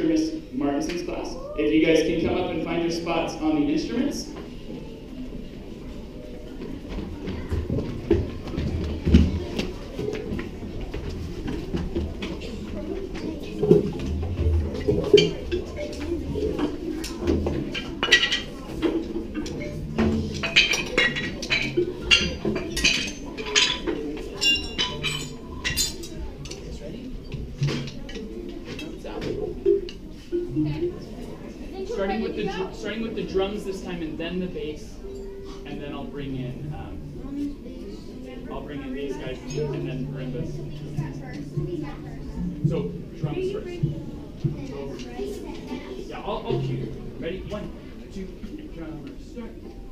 Miss Martinson's class. If you guys can come up and find your spots on the instruments. Starting with the starting with the drums this time, and then the bass, and then I'll bring in um, I'll bring in these guys, and then marimbas. So drums first. Yeah, I'll, I'll cue. Ready? One, two, drummer, start.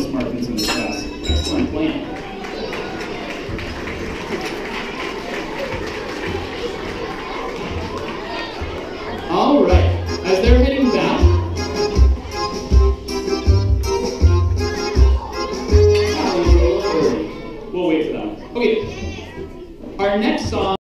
Miss Martinson, this class. Excellent playing. All right, as they're heading back. We'll wait for that. Okay, our next song.